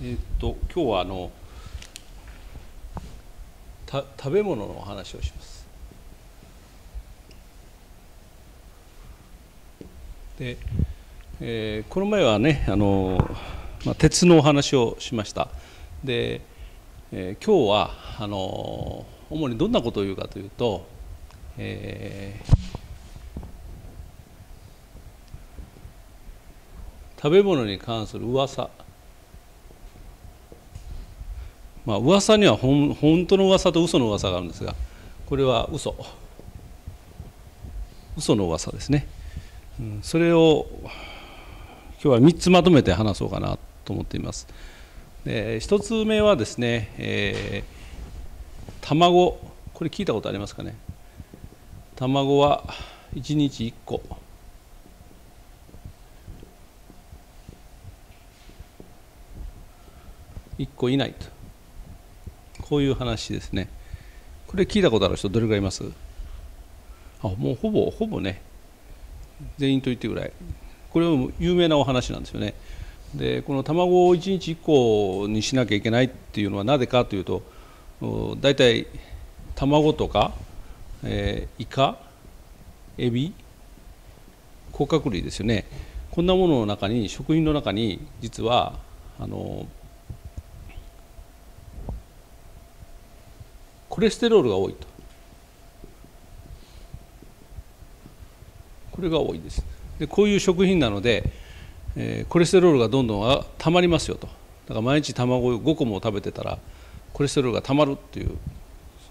えっと今日はあのた食べ物のお話をします。で、えーこの前はねあの、まあ、鉄のお話をしました。で、えー今日はあの主にどんなことを言うかというと、えー食べ物に関する噂。まあ噂には本当の噂と嘘の噂があるんですがこれは嘘。嘘の噂ですね、うんそれを今日は3つまとめて話そうかなと思っています。で1つ目はですね、えー卵。これ聞いたことありますかね？卵は1日1個。1個以内と。こういう話ですね。これ聞いたことある人どれぐらいいます？あもうほぼほぼね。全員と言ってぐらい。これは有名なお話なんですよね。でこの卵を1日1個にしなきゃいけないっていうのはなぜかというと大体卵とか、えーイカエビ甲殻類ですよね。こんなものの中に食品の中に実はあのコレステロールが多いと。これが多いです。でこういう食品なので、えーコレステロールがどんどんあたまりますよと。だから毎日卵を5個も食べてたらコレステロールがたまるっていう、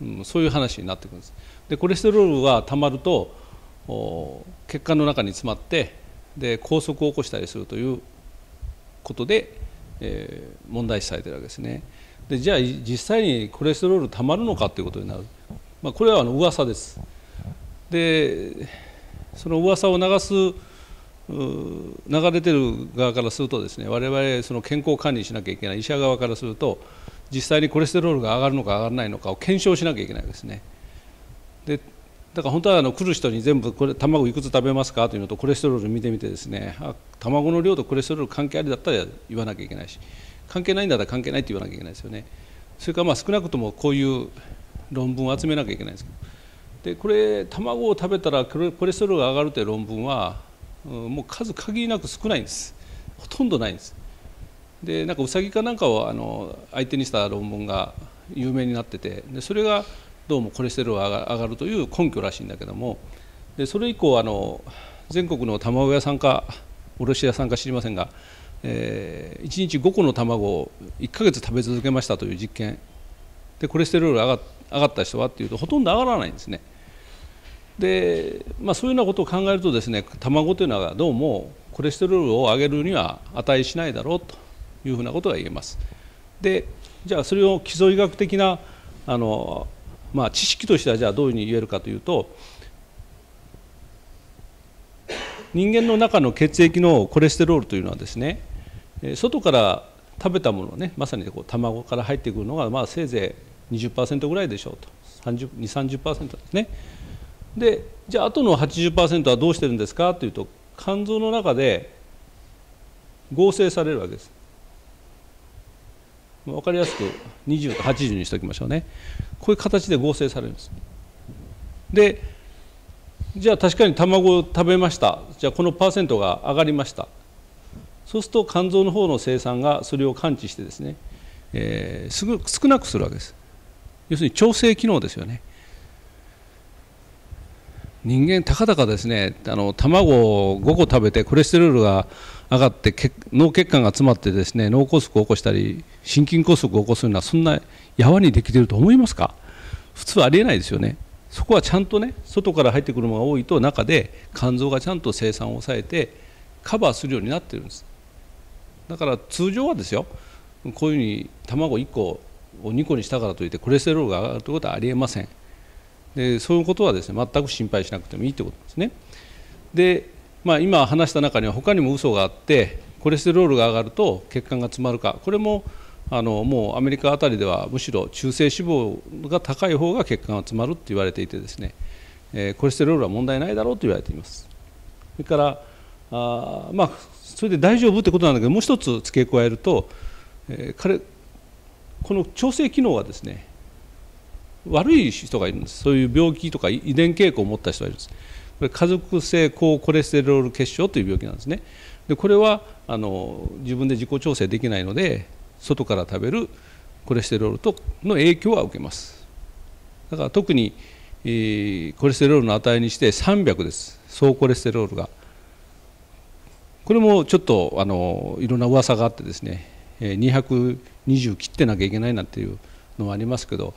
うんそういう話になってくるんです。でコレステロールがたまるとお血管の中に詰まってで拘束を起こしたりするということで、えー問題視されてるわけですね。でじゃあ実際にコレステロールたまるのかということになる、まあ、これはあの噂です。でその噂を流す流れてる側からするとですね我々その健康管理しなきゃいけない医者側からすると実際にコレステロールが上がるのか上がらないのかを検証しなきゃいけないですね。でだから本当はあの来る人に全部これ卵いくつ食べますかというのとコレステロール見てみてですねあ卵の量とコレステロール関係ありだったら言わなきゃいけないし関係ないんだったら関係ないって言わなきゃいけないですよね。それからまあ少なくともこういう論文を集めなきゃいけないんですけど。でこれ卵を食べたらコレステロールが上がるという論文は、うんもう数限りなく少ないんです。ほとんどないんです。でなんかウサギかなんかをあの相手にした論文が有名になっててでそれがどうもコレステロールが上がるという根拠らしいんだけども。でそれ以降あの全国の卵屋さんか卸屋さんか知りませんが、え1日5個の卵を1ヶ月食べ続けましたという実験でコレステロールが上がった人はっていうとほとんど上がらないんですね。で、まあ、そういうようなことを考えるとですね卵というのはどうもコレステロールを上げるには値しないだろうというふうなことが言えます。でじゃあそれを基礎医学的なあの、まあ、知識としてはじゃあどういうふうに言えるかというと人間の中の血液のコレステロールというのはですね外から食べたものねまさにこう卵から入ってくるのがまあせいぜい20%ぐらいでしょうと。2030%ですね。でじゃああとの80%はどうしてるんですかというと肝臓の中で合成されるわけです。分かりやすく20と80にしておきましょうね。こういう形で合成されるんです。でじゃあ確かに卵を食べました。じゃあこのパーセントが上がりました。そうすると肝臓の方の生産がそれを感知してですね、えーすぐ少なくするわけです。要するに調整機能ですよね。人間たかだかですねあの卵を5個食べてコレステロールが上がって脳血管が詰まってですね脳梗塞を起こしたり心筋梗塞を起こすようなそんなやわにできていると思いますか？普通ありえないですよね。そこはちゃんとね外から入ってくるものが多いと中で肝臓がちゃんと生産を抑えてカバーするようになってるんです。だから通常はですよこういうふうに卵1個を2個にしたからといってコレステロールが上がるということはありえません。でそういうことはですね全く心配しなくてもいいということですね。で、まあ、今話した中には他にも嘘があってコレステロールが上がると血管が詰まるか。これもあのもうアメリカあたりではむしろ中性脂肪が高い方が血管が詰まると言われていてですね、えーコレステロールは問題ないだろうと言われています。それからあまあそれで大丈夫ってことなんだけどもう一つ付け加えるとえー、彼この調整機能はですね悪い人がいるんです。そういう病気とか遺伝傾向を持った人がいるんです。これ家族性高コレステロール結晶という病気なんですね。でこれはあの自分で自己調整できないので外から食べるコレステロールとの影響は受けます。だから特に、えー、コレステロールの値にして300です。総コレステロールが。これもちょっとあのいろんな噂があってですね220切ってなきゃいけないなんていうのもありますけど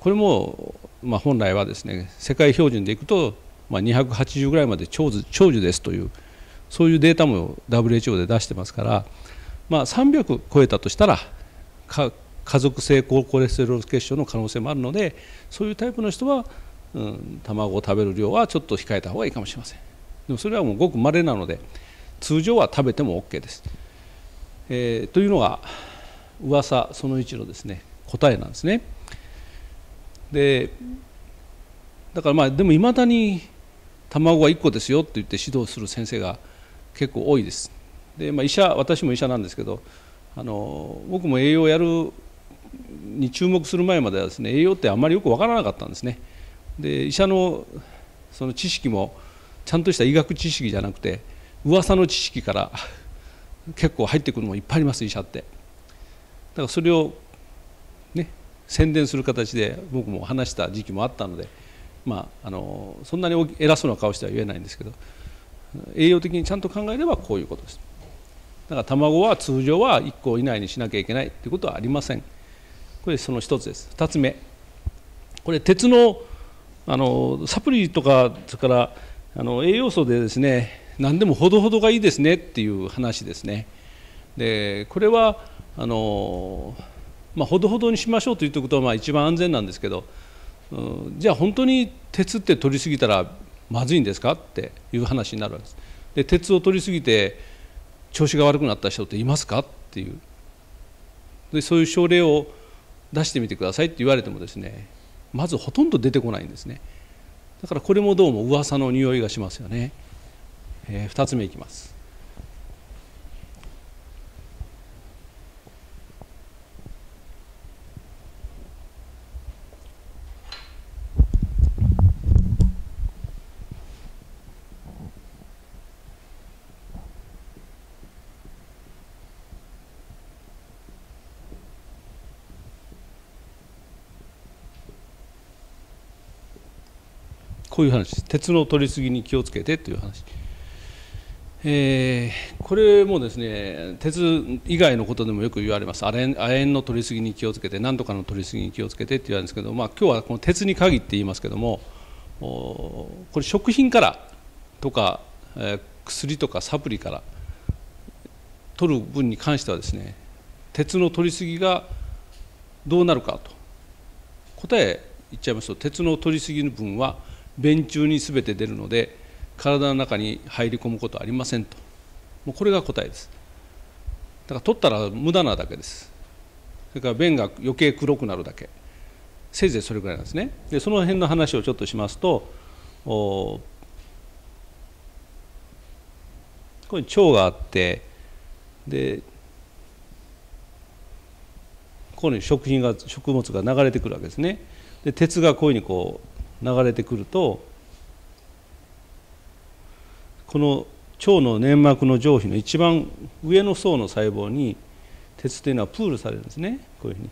これも、まあ、本来はですね世界標準でいくと、まあ、280ぐらいまで長寿長寿ですというそういうデータも WHO で出してますから、まあ、300超えたとしたら家族性高コレステロール血症の可能性もあるのでそういうタイプの人は、うん、卵を食べる量はちょっと控えた方がいいかもしれません。でもそれはもうごく稀なので通常は食べても OK です、えー、というのが噂その1のですね答えなんですね。でだからまあでもいまだに卵は1個ですよって言って指導する先生が結構多いです。で、まあ、医者私も医者なんですけどあの僕も栄養をやるに注目する前まではですね栄養ってあんまりよく分からなかったんですね。で医者のその知識もちゃんとした医学知識じゃなくて噂の知識から結構入ってくるのもいっぱいあります医者って。だからそれをね宣伝する形で僕も話した時期もあったのでまああのそんなに偉そうな顔しては言えないんですけど栄養的にちゃんと考えればこういうことです。だから卵は通常は1個以内にしなきゃいけないということはありません。これその1つです。2つ目。これ鉄のあのサプリとかそれからあの栄養素でですね何でもほどほどがいいですねっていう話ですね。でこれはあのまあ、ほどほどにしましょうということはまあ一番安全なんですけど、じゃあ本当に鉄って取りすぎたらまずいんですかっていう話になるわけです。で鉄を取りすぎて調子が悪くなった人っていますかっていう。でそういう症例を出してみてくださいって言われてもですねまずほとんど出てこないんですね。だからこれもどうも噂の匂いがしますよね、えー、2つ目いきます。こういう話鉄の取りすぎに気をつけてという話、えー、これもですね鉄以外のことでもよく言われます。亜鉛の取りすぎに気をつけて何とかの取りすぎに気をつけてって言われるんですけど、まあ、今日はこの鉄に限って言いますけどもこれ食品からとか、えー、薬とかサプリから取る分に関してはですね鉄の取りすぎがどうなるかと答え言っちゃいますと鉄の取りすぎの分は便中に全て出るので体の中に入り込むことはありませんと。もうこれが答えです。だから取ったら無駄なだけです。それから便が余計黒くなるだけ。せいぜいそれぐらいなんですね。でその辺の話をちょっとしますとここに腸があってでここに食品が食物が流れてくるわけですね。で鉄がこういうふうにこう流れてくるとこの腸の粘膜の上皮の一番上の層の細胞に鉄というのはプールされるんですねこういうふうに。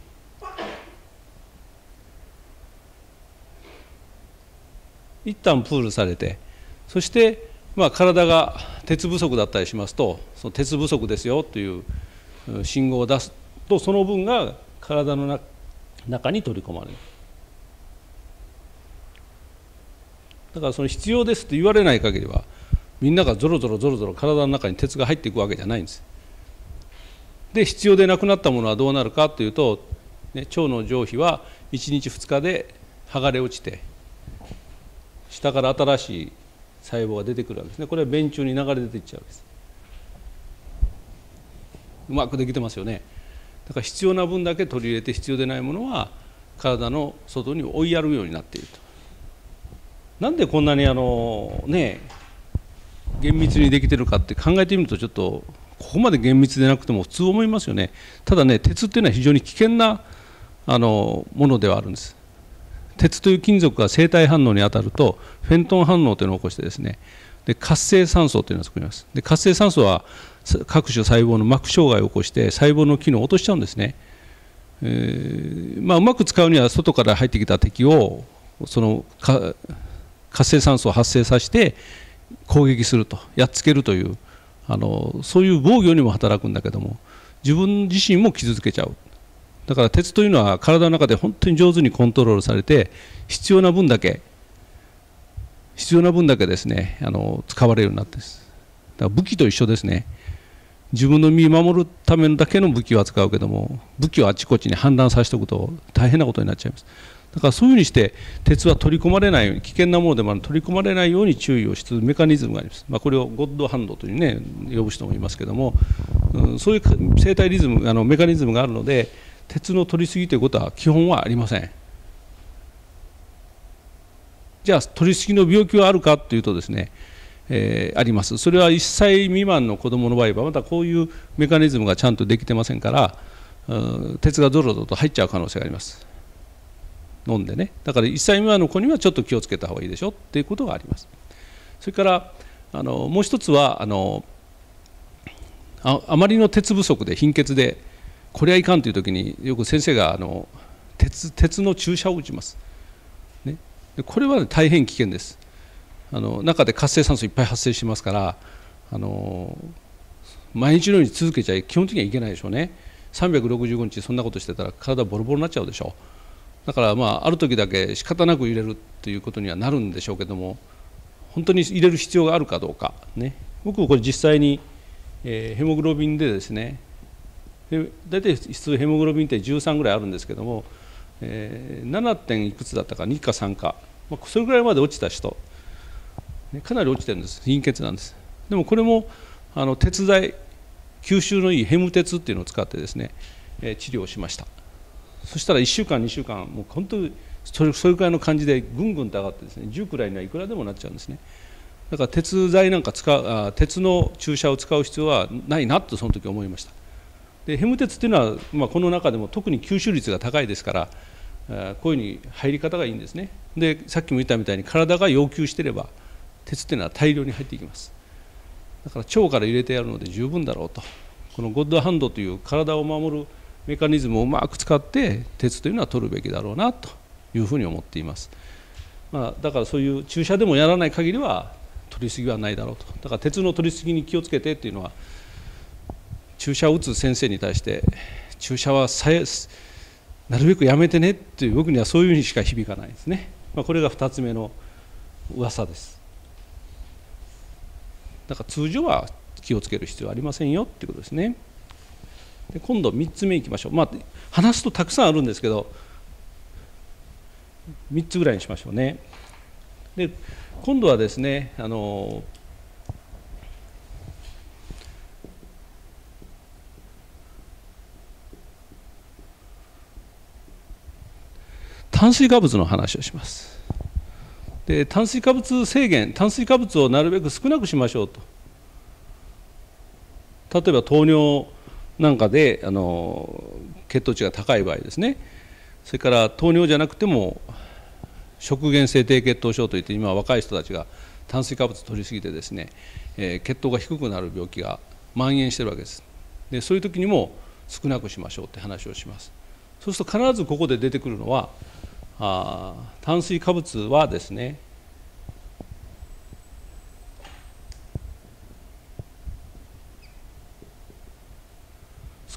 一旦プールされてそしてまあ体が鉄不足だったりしますとその鉄不足ですよという信号を出すとその分が体の中に取り込まれる。だからその必要ですと言われない限りはみんながぞろぞろぞろぞろ体の中に鉄が入っていくわけじゃないんです。で必要でなくなったものはどうなるかというと、ね、腸の上皮は1日2日で剥がれ落ちて下から新しい細胞が出てくるわけですね。これは便中に流れ出ていっちゃうわけです。うまくできてますよね。だから必要な分だけ取り入れて必要でないものは体の外に追いやるようになっていると。なんでこんなにあのね厳密にできてるかって考えてみるとちょっとここまで厳密でなくても普通思いますよね。ただね鉄っていうのは非常に危険なあのものではあるんです。鉄という金属が生体反応に当たるとフェントン反応というのを起こしてですね。で活性酸素というのを作ります。で活性酸素は各種細胞の膜障害を起こして細胞の機能を落としちゃうんですね、えーまあ、うまく使うには外から入ってきた敵をその活性酸素を発生させて攻撃するとやっつけるというあのそういう防御にも働くんだけども自分自身も傷つけちゃう。だから鉄というのは体の中で本当に上手にコントロールされて必要な分だけ必要な分だけですねあの使われるようになってです。だから武器と一緒ですね。自分の身を守るためだけの武器は使うけども武器をあちこちに氾濫させておくと大変なことになっちゃいます。だからそういうふうにして鉄は取り込まれないように危険なものでもある取り込まれないように注意をしつつメカニズムがあります、まあ、これをゴッドハンドというね呼ぶ人もいますけども、うん、そういう生態リズムあのメカニズムがあるので鉄の取りすぎということは基本はありません。じゃあ取りすぎの病気はあるかというとですね、えー、あります。それは1歳未満の子どもの場合はまたこういうメカニズムがちゃんとできてませんから、うん、鉄がドロドロと入っちゃう可能性があります。飲んでね。だから1歳未満の子にはちょっと気をつけた方がいいでしょっていうことがあります。それからあのもう一つはあのああまりの鉄不足で貧血でこれはいかんという時によく先生があの鉄鉄の注射を打ちます、ね、これは、ね、大変危険です。あの中で活性酸素いっぱい発生しますからあの毎日のように続けちゃ基本的にはいけないでしょうね。365日そんなことしてたら体ボロボロになっちゃうでしょう。だからまあある時だけ仕方なく入れるということにはなるんでしょうけども本当に入れる必要があるかどうかね。僕これ実際に、えー、ヘモグロビンでですねで大体普通ヘモグロビンって13ぐらいあるんですけども、えー、7. 点いくつだったか2か3か、まあ、それぐらいまで落ちた人、ね、かなり落ちてるんです。貧血なんです。でもこれもあの鉄剤吸収のいいヘム鉄っていうのを使ってですね、えー、治療しました。そしたら1週間2週間もう本当にそれそれくらいの感じでぐんぐんと上がってですね10くらいにはいくらでもなっちゃうんですね。だから鉄剤なんか使うあ鉄の注射を使う必要はないなとその時思いました。でヘム鉄っていうのは、まあ、この中でも特に吸収率が高いですからこういうふうに入り方がいいんですね。でさっきも言ったみたいに体が要求してれば鉄っていうのは大量に入っていきます。だから腸から入れてやるので十分だろうと。このゴッドハンドという体を守るメカニズムをうまく使って鉄というのは取るべきだろうなというふうに思っています、まあ、だからそういう注射でもやらない限りは取りすぎはないだろうと。だから鉄の取りすぎに気をつけてっていうのは注射を打つ先生に対して注射はさえなるべくやめてねっていう僕にはそういうふうにしか響かないですね、まあ、これが2つ目の噂です。だから通常は気をつける必要はありませんよっていうことですね。で今度3つ目いきましょう。まあ話すとたくさんあるんですけど3つぐらいにしましょうね。で今度はですねあの炭水化物の話をします。で炭水化物制限炭水化物をなるべく少なくしましょうと。例えば糖尿なんかであの血糖値が高い場合ですね。それから糖尿じゃなくても食原性低血糖症といって今若い人たちが炭水化物取りすぎてですね、えー、血糖が低くなる病気が蔓延してるわけです。でそういう時にも少なくしましょうって話をします。そうすると必ずここで出てくるのはあ炭水化物はですね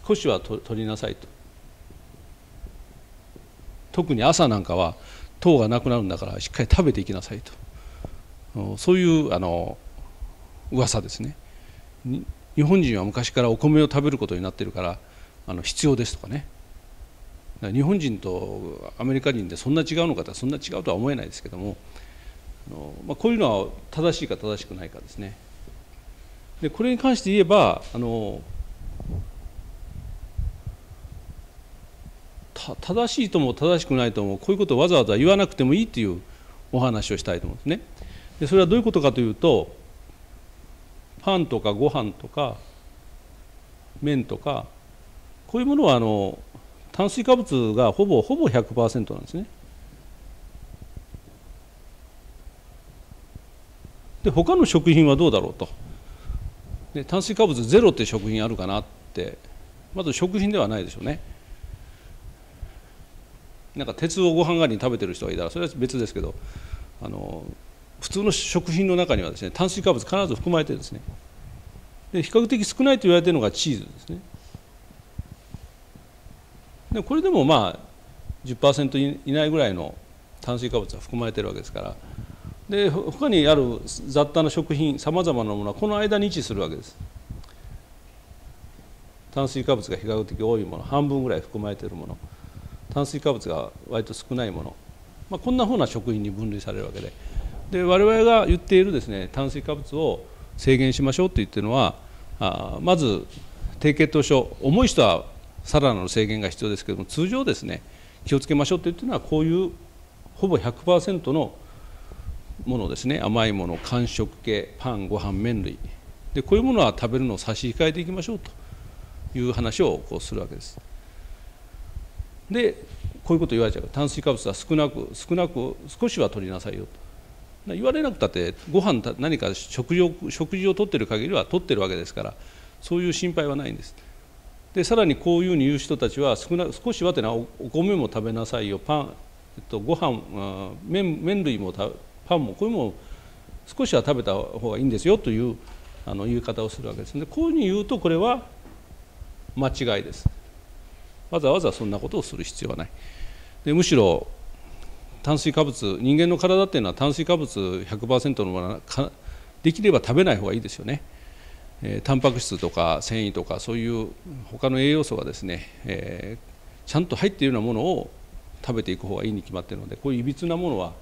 少しは取りなさいと。特に朝なんかは糖がなくなるんだからしっかり食べていきなさいと。そういうあの噂ですね。日本人は昔からお米を食べることになってるからあの必要ですとかね。日本人とアメリカ人でそんな違うのかそんな違うとは思えないですけどもあの、まあ、こういうのは正しいか正しくないかですね。でこれに関して言えばあの正しいとも正しくないともこういうことをわざわざ言わなくてもいいというお話をしたいと思うんですね。でそれはどういうことかというとパンとかご飯とか麺とかこういうものはあの炭水化物がほぼほぼ100%なんですね。で他の食品はどうだろうとで炭水化物ゼロって食品あるかなってまず食品ではないでしょうねなんか鉄をご飯代わりに食べてる人がいたらそれは別ですけどあの普通の食品の中にはですね炭水化物必ず含まれてるんですね。で比較的少ないと言われてるのがチーズですね。でこれでもまあ10%以内ぐらいの炭水化物は含まれてるわけですから。で他にある雑多な食品さまざまなものはこの間に位置するわけです。炭水化物が比較的多いもの半分ぐらい含まれているもの。炭水化物が割と少ないもの、まあ、こんなふうな食品に分類されるわけで。で我々が言っているですね炭水化物を制限しましょうと言ってるのはあまず低血糖症重い人はさらなる制限が必要ですけども通常ですね気をつけましょうと言ってるのはこういうほぼ100%のものですね。甘いもの間食系パンご飯麺類。でこういうものは食べるのを差し控えていきましょうという話をこうするわけです。でこういうこと言われちゃう。炭水化物は少なく少なく少しは取りなさいよと。言われなくたってご飯何か食事を食事をとってる限りはとってるわけですからそういう心配はないんです。でさらにこういうふうに言う人たちは少な少しはてのはお米も食べなさいよ。パン、えっと、ご飯麺麺類もパンもこういうも少しは食べた方がいいんですよというあの言い方をするわけですでこういうふうに言うとこれは間違いです。わざわざそんなことをする必要はないでむしろ炭水化物人間の体っていうのは炭水化物100%のものはできれば食べない方がいいですよね、えー、タンパク質とか繊維とかそういう他の栄養素がですね、えー、ちゃんと入っているようなものを食べていく方がいいに決まってるのでこういういびつなものは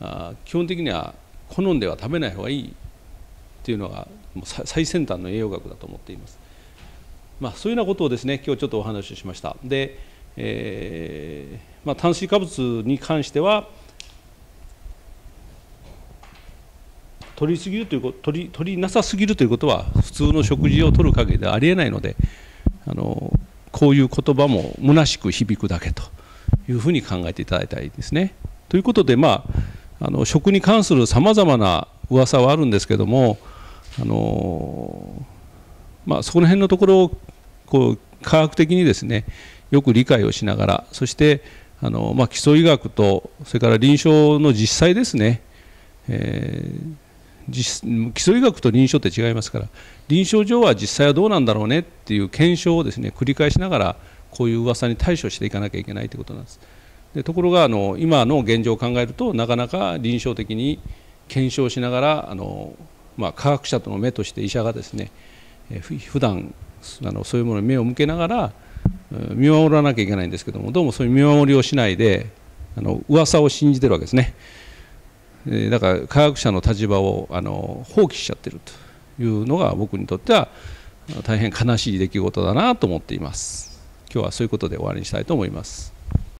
あ基本的には好んでは食べない方がいいっていうのが最先端の栄養学だと思っています。まあ、そういうようなことをですね今日ちょっとお話をしました。で、えーまあ、炭水化物に関しては取りすぎるということ取り取りなさすぎるということは普通の食事をとる限りではありえないのであのこういう言葉も虚しく響くだけというふうに考えていただいたいですね。ということでまああの食に関するさまざまな噂はあるんですけどもあの、まあ、その辺のところをこう科学的にですねよく理解をしながらそしてあの、まあ、基礎医学とそれから臨床の実際ですね、えー、基礎医学と臨床って違いますから臨床上は実際はどうなんだろうねっていう検証をですね繰り返しながらこういう噂に対処していかなきゃいけないということなんです。でところがあの今の現状を考えるとなかなか臨床的に検証しながらあの、まあ、科学者との目として医者がですね普段あのそういうものに目を向けながら見守らなきゃいけないんですけどもどうもそういう見守りをしないであの噂を信じてるわけですね。だから科学者の立場をあの放棄しちゃってるというのが僕にとっては大変悲しい出来事だなと思っています。今日はそういうことで終わりにしたいと思います。